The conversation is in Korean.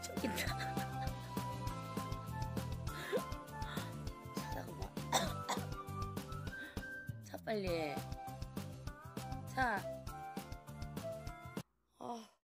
찢어진다. 잠깐만. 자, 빨리. 해. 자. 어. 아.